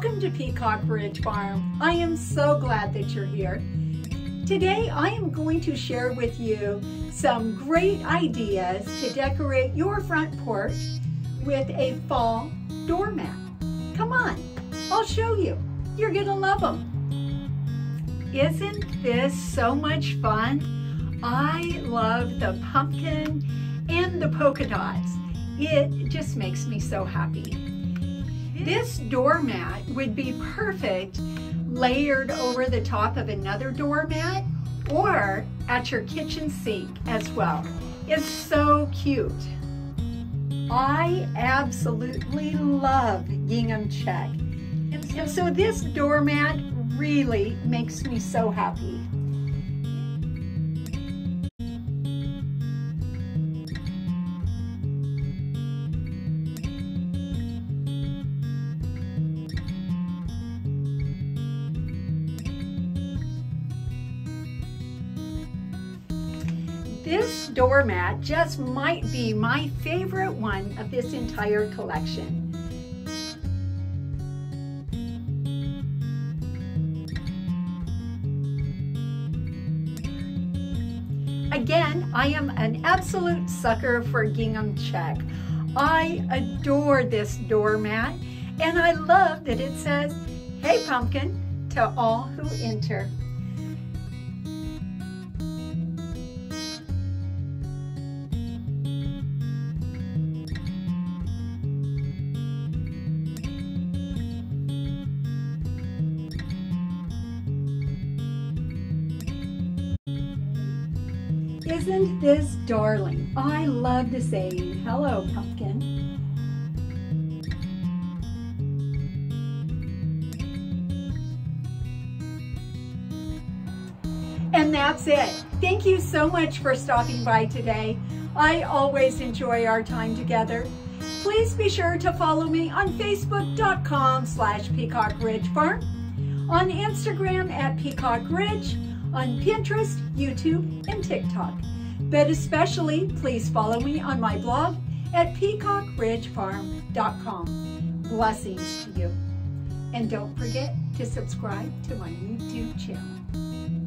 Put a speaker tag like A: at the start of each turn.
A: to Peacock Ridge Farm. I am so glad that you're here. Today I am going to share with you some great ideas to decorate your front porch with a fall doormat. Come on, I'll show you. You're gonna love them. Isn't this so much fun? I love the pumpkin and the polka dots. It just makes me so happy. This doormat would be perfect layered over the top of another doormat or at your kitchen sink as well. It's so cute. I absolutely love gingham check. And so this doormat really makes me so happy. This doormat just might be my favorite one of this entire collection. Again, I am an absolute sucker for gingham check. I adore this doormat and I love that it says, Hey Pumpkin, to all who enter. Isn't this darling? I love the saying, hello pumpkin. And that's it. Thank you so much for stopping by today. I always enjoy our time together. Please be sure to follow me on facebook.com slash Peacock Ridge Farm, on Instagram at Peacock Ridge, on Pinterest, YouTube, and TikTok. But especially, please follow me on my blog at peacockridgefarm.com. Blessings to you. And don't forget to subscribe to my YouTube channel.